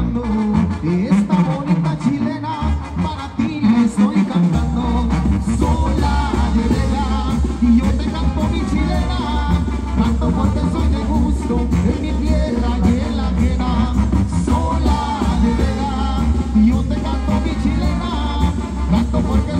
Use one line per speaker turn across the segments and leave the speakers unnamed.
Esta bonita chilena, para ti le estoy cantando. Sola de vega, y yo te canto mi chilena. Canto porque soy de gusto, en mi tierra y en la ajena. Sola de vega, y yo te canto mi chilena. Canto porque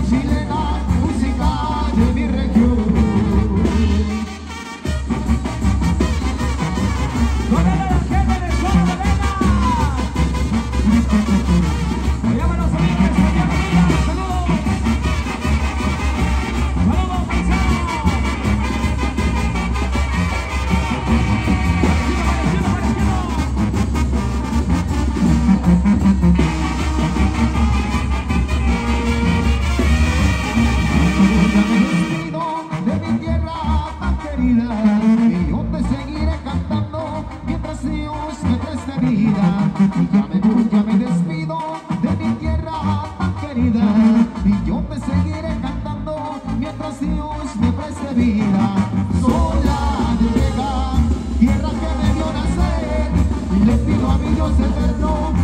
dedico Dios me preste vida. Y ya me voy, ya me despido de mi tierra tan querida y yo te seguiré cantando mientras Dios me preste vida. Sola de vega, tierra que me vio nacer, le pido a mi Dios eterno